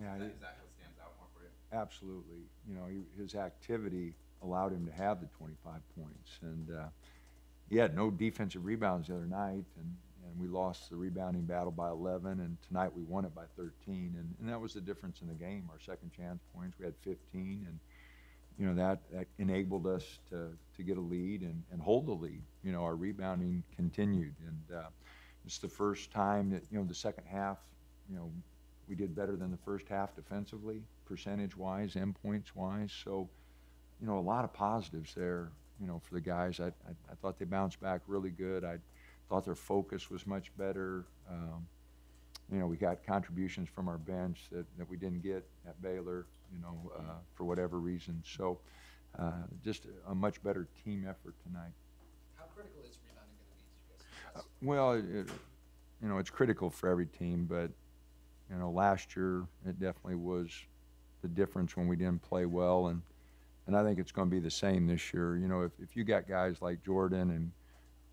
Yeah, Is that, he- is that what stands out more for you? Absolutely. You know, he, his activity allowed him to have the 25 points. And uh, he had no defensive rebounds the other night, and, and we lost the rebounding battle by 11, and tonight we won it by 13. And, and that was the difference in the game. Our second chance points, we had 15, and, you know, that, that enabled us to, to get a lead and, and hold the lead. You know, our rebounding continued. And uh, it's the first time that, you know, the second half, you know, we did better than the first half defensively, percentage-wise and points-wise. So, you know, a lot of positives there, you know, for the guys. I, I, I thought they bounced back really good. I thought their focus was much better. Um, you know, we got contributions from our bench that, that we didn't get at Baylor, you know, uh, for whatever reason. So, uh, just a, much better team effort tonight. How critical is rebounding going to be to? Well, it- you know, it's critical for every team, but, you know, last year, it definitely was the difference when we didn't play well, and, and I think it's gonna be the same this year. You know, if, if you got guys like Jordan and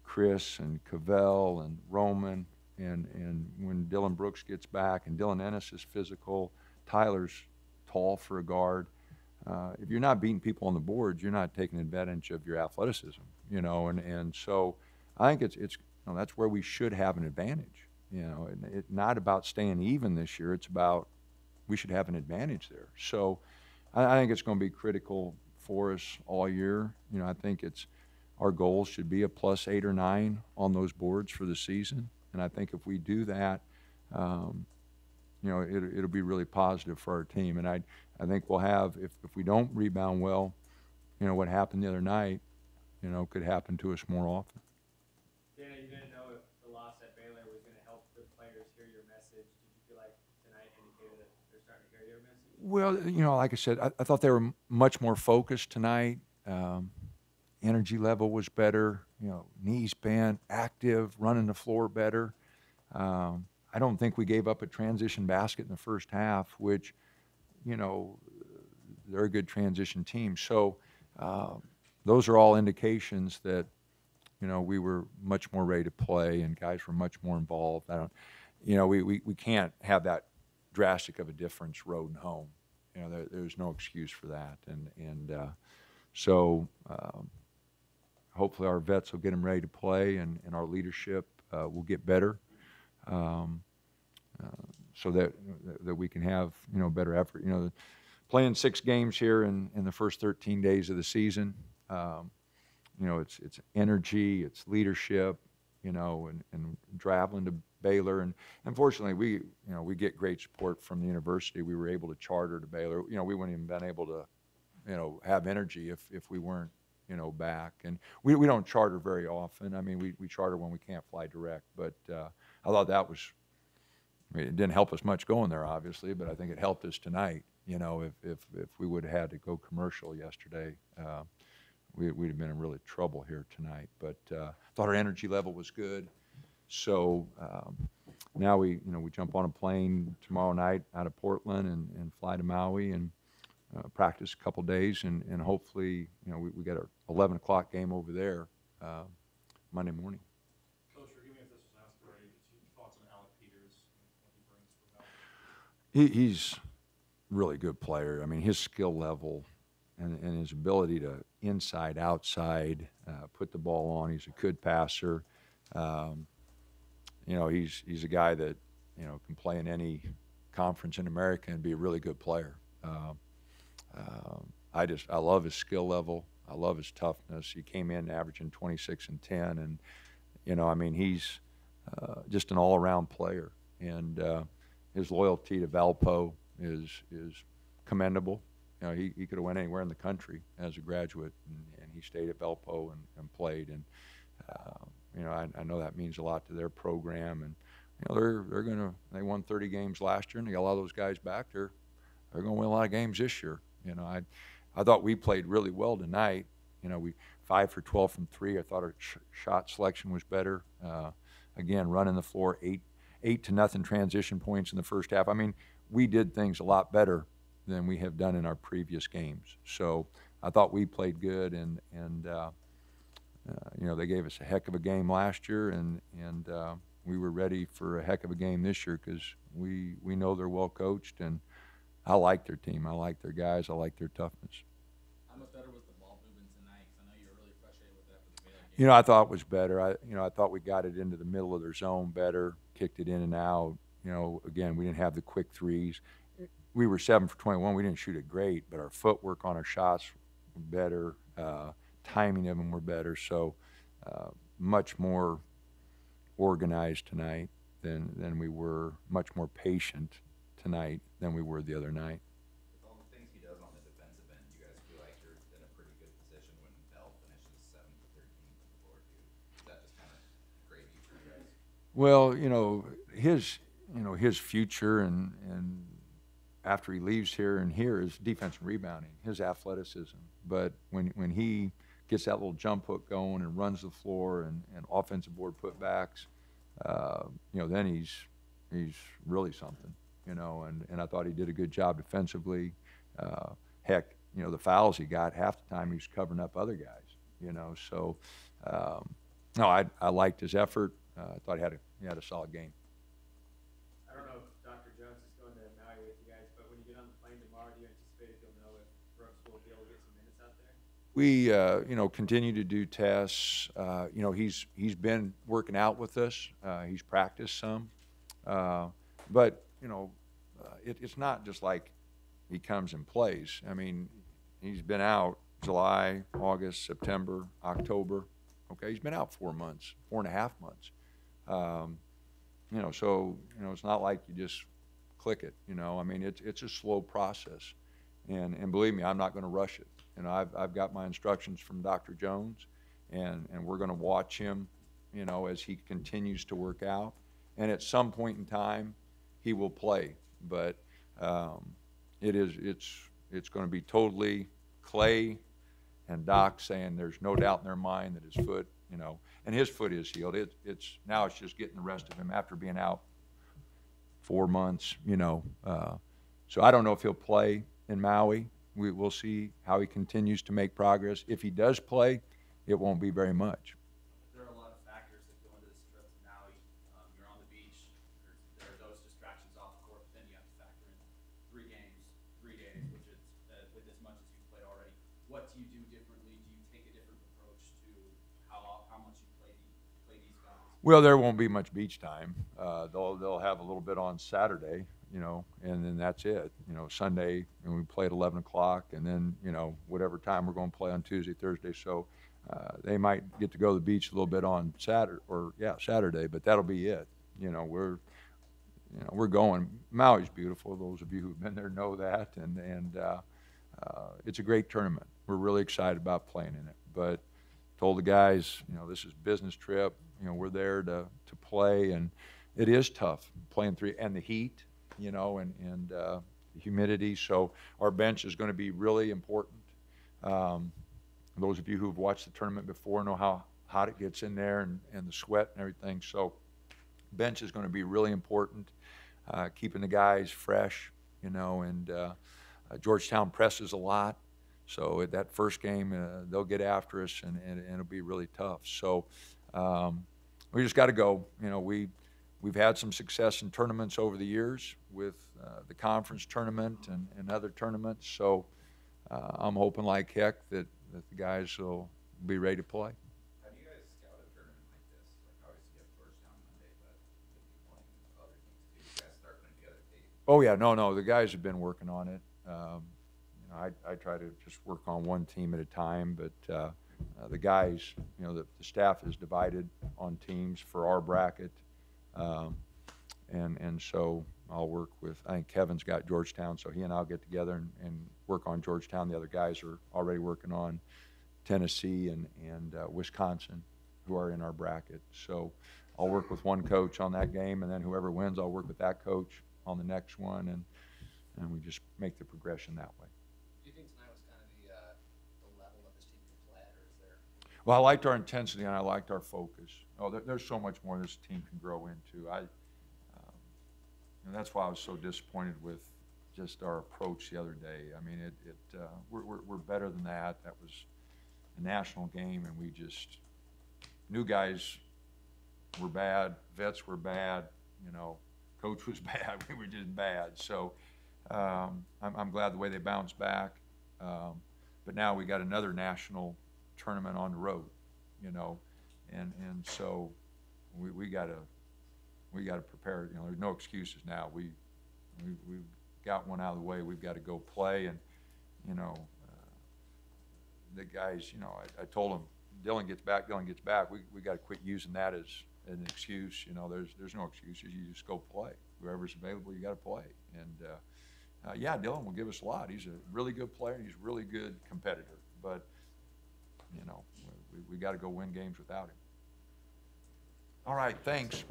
Chris and Kavell and Roman, and, and when Dillon Brooks gets back, and Dylan Ennis is physical, Tyler's tall for a guard, uh, if you're not beating people on the boards, you're not taking advantage of your athleticism, you know, and, and so I think it's, it's, you know, that's where we should have an advantage, you know, it's not about staying even this year, it's about, we should have an advantage there. So I, I think it's gonna be critical for us all year, you know, I think it's, our goal should be a plus eight or nine on those boards for the season, and I think if we do that, um, you know, it, it'll be really positive for our team. And I, I think we'll have, if, if we don't rebound well, you know, what happened the other night, you know, could happen to us more often. Dana, you didn't know if the loss at Baylor was gonna help the players hear your message. Did you feel like tonight indicated that they're starting to hear your message? Well, you know, like I said, I, I thought they were much more focused tonight. Um, energy level was better, you know, knees bent, active, running the floor better. Um, I don't think we gave up a transition basket in the first half, which, you know, they're a good transition team. So uh, those are all indications that, you know, we were much more ready to play and guys were much more involved. I don't, you know, we, we, we can't have that drastic of a difference road and home. You know, there, there's no excuse for that. And, and uh, so um, hopefully our vets will get them ready to play and, and our leadership uh, will get better um, uh, so that, that we can have, you know, better effort. You know, playing six games here in, in the first 13 days of the season, um, you know, it's, it's energy, it's leadership, you know, and, and traveling to Baylor. And unfortunately, we, you know, we get great support from the university. We were able to charter to Baylor. You know, we wouldn't even been able to, you know, have energy if, if we weren't, you know, back. And we, we don't charter very often. I mean, we, we charter when we can't fly direct. But uh, I thought that was, I mean, it didn't help us much going there, obviously, but I think it helped us tonight. You know, if, if, if we would have had to go commercial yesterday, uh, we, we'd have been in really trouble here tonight. But uh, thought our energy level was good. So um, now we, you know, we jump on a plane tomorrow night out of Portland and, and fly to Maui and uh, practice a couple days and, and hopefully, you know, we, we got our 11 o'clock game over there uh, Monday morning. Coach, if this was asked already, but your thoughts on Alec Peters what he brings to the He, he's a really good player. I mean, his skill level and, and his ability to inside, outside, uh, put the ball on. He's a good passer. Um, you know, he's he's a guy that you know can play in any conference in America and be a really good player. Um, um, I just I love his skill level. I love his toughness. He came in averaging 26 and 10, and you know, I mean, he's uh, just an all-around player, and uh, his loyalty to Valpo is is commendable. Know, he, he could have went anywhere in the country as a graduate, and, and he stayed at Valpo and, and played. And uh, you know, I, I know that means a lot to their program. And you know, they're they're gonna they won 30 games last year, and they got a lot of those guys back. They're they're gonna win a lot of games this year. You know, I I thought we played really well tonight. You know, we five for 12 from three. I thought our sh- shot selection was better. Uh, again, running the floor eight eight to nothing transition points in the first half. I mean, we did things a lot better than we have done in our previous games. So I thought we played good, and and uh, uh, you know they gave us a heck of a game last year, and and uh, we were ready for a heck of a game this year because we we know they're well coached, and I like their team. I like their guys. I like their toughness. How much better was the ball movement tonight? I know you were really frustrated with that for the Baylor game. You know, I thought it was better. I, you know, I thought we got it into the middle of their zone better, kicked it in and out. You know, again, we didn't have the quick threes. We were seven for 21. We didn't shoot it great, but our footwork on our shots were better. Uh, timing of them were better. So, uh, much more organized tonight than, than we were, much more patient tonight than we were the other night. With all the things he does on the defensive end, you guys feel like you're in a pretty good position when Bell finishes seven to thirteen from the. Is that just kind of gravy for you guys? Well, you know, his you know, his future and and after he leaves here and here is defense and rebounding, his athleticism. But when when he gets that little jump hook going and runs the floor and, and offensive board putbacks, uh, you know, then he's he's really something, you know, and, and I thought he did a good job defensively. Uh, heck, you know, the fouls he got half the time he was covering up other guys, you know, so um, no, I, I liked his effort. Uh, I thought he had a, he had a solid game. I don't know if Dr. Jones is going to Maui with you guys, but when you get on the plane tomorrow, do you anticipate if you'll know if Brooks will be able to get some minutes out there? We, uh, you know, continue to do tests. Uh, you know, he's he's been working out with us. Uh, he's practiced some, uh, but you know, uh, it, it's not just like he comes and plays. I mean, he's been out July, August, September, October. Okay, he's been out four months, four and a half months. Um, you know, so you know, it's not like you just click it. You know, I mean, it's it's a slow process, and and believe me, I'm not going to rush it. You know, I've I've got my instructions from Dr. Jones, and and we're going to watch him, you know, as he continues to work out, and at some point in time, he will play. But um, it is it's it's going to be totally Clay and Doc saying there's no doubt in their mind that his foot, you know, and his foot is healed. It, it's now it's just getting the rest of him after being out four months, you know. Uh, so I don't know if he'll play in Maui. We will see how he continues to make progress. If he does play, it won't be very much. There are a lot of factors that go into this trip to Maui. Um, you're on the beach, there's, there are those distractions off the court, but then you have to factor in three games, three days, which is, uh, with as much as you've played already. What do you do differently? Do you take a different approach to how, how much you play, the, play these guys? Well, there won't be much beach time. Uh, they'll they'll have a little bit on Saturday, you know, and then that's it. You know, Sunday and we play at 11 o'clock, and then you know whatever time we're going to play on Tuesday, Thursday. So uh, they might get to go to the beach a little bit on Saturday or yeah Saturday, but that'll be it. You know, we're you know we're going. Maui's beautiful. Those of you who've been there know that, and and uh, uh, it's a great tournament. We're really excited about playing in it, but told the guys, you know, this is business trip. You know, we're there to, to play, and it is tough playing three and the heat, you know, and and uh, humidity. So our bench is going to be really important. Um, those of you who've watched the tournament before know how hot it gets in there and, and the sweat and everything. So bench is going to be really important. Uh, keeping the guys fresh, you know, and uh, uh, Georgetown presses a lot. So at that first game, uh, they'll get after us, and, and, and it'll be really tough. So um, we just got to go. You know, we we've had some success in tournaments over the years with uh, the conference tournament and, and other tournaments. So uh, I'm hoping like heck that, that the guys will be ready to play. How do you guys scout a tournament like this? Like obviously you have Georgetown Monday, but other teams too. You guys start putting together tape. Oh yeah, no, no. The guys have been working on it. Um, you know, I, I try to just work on one team at a time, but uh, uh, the guys, you know, the, the staff is divided on teams for our bracket, um, and and so I'll work with. I think Kevin's got Georgetown, so he and I'll get together and, and work on Georgetown. The other guys are already working on Tennessee and and uh, Wisconsin, who are in our bracket. So I'll work with one coach on that game, and then whoever wins, I'll work with that coach on the next one, and and we just make the progression that way. Do you think tonight was kind of the, uh, the level that this team could play at, or is there? Well, I liked our intensity and I liked our focus. Oh, there, there's so much more this team can grow into. I, um, and that's why I was so disappointed with just our approach the other day. I mean, it, it uh, we're, we're, we're better than that. That was a national game, and we just new guys were bad, vets were bad, you know, coach was bad. We were just bad. So Um, I'm, I'm glad the way they bounced back. Um, but now we got another national tournament on the road, you know, and, and so we, we gotta, we gotta prepare, you know, there's no excuses now. We, we, we've got one out of the way, we've gotta go play and, you know, uh, the guys, you know, I, I told them, Dillon gets back, Dillon gets back, we, we gotta quit using that as an excuse, you know, there's, there's no excuses, you just go play. Whoever's available, you gotta play. And, uh, uh, yeah, Dillon will give us a lot. He's a really good player, he's a really good competitor, but, you know, we, we gotta go win games without him. All right, thanks.